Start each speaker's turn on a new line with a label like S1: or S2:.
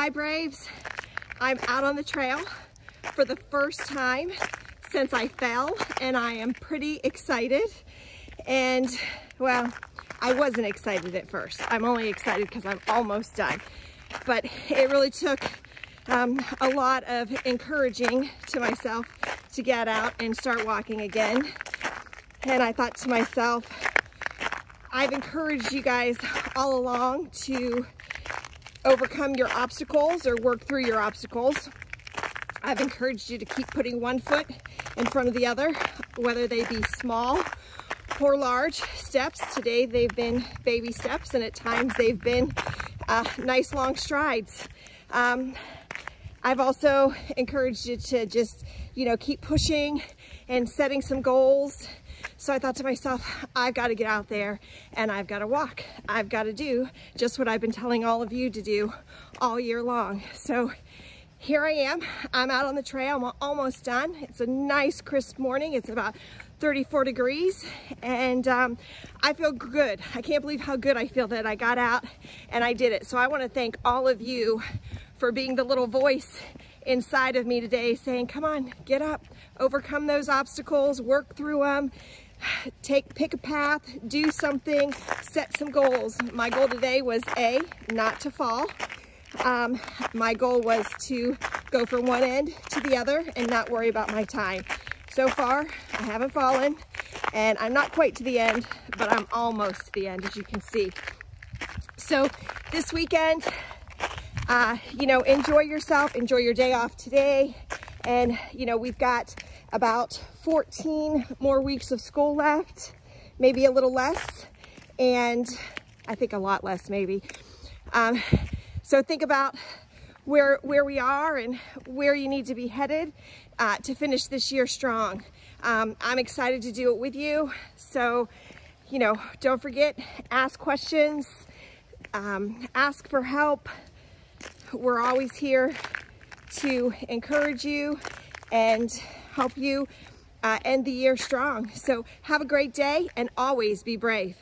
S1: Hi Braves, I'm out on the trail for the first time since I fell and I am pretty excited. And well I wasn't excited at first. I'm only excited because I'm almost done. But it really took um, a lot of encouraging to myself to get out and start walking again. And I thought to myself I've encouraged you guys all along to overcome your obstacles or work through your obstacles. I've encouraged you to keep putting one foot in front of the other, whether they be small or large steps. Today they've been baby steps and at times they've been uh, nice long strides. Um, I've also encouraged you to just, you know, keep pushing and setting some goals so I thought to myself, I've got to get out there and I've got to walk. I've got to do just what I've been telling all of you to do all year long. So here I am. I'm out on the trail. I'm almost done. It's a nice crisp morning. It's about 34 degrees and um, I feel good. I can't believe how good I feel that I got out and I did it. So I want to thank all of you for being the little voice inside of me today saying, come on, get up, overcome those obstacles, work through them, take pick a path do something set some goals. My goal today was a not to fall. Um, my goal was to go from one end to the other and not worry about my time. So far I haven't fallen and I'm not quite to the end but I'm almost to the end as you can see. So this weekend uh, you know enjoy yourself enjoy your day off today and you know we've got about 14 more weeks of school left, maybe a little less, and I think a lot less maybe. Um, so think about where, where we are and where you need to be headed uh, to finish this year strong. Um, I'm excited to do it with you. So, you know, don't forget, ask questions, um, ask for help. We're always here to encourage you and help you uh, end the year strong. So have a great day and always be brave.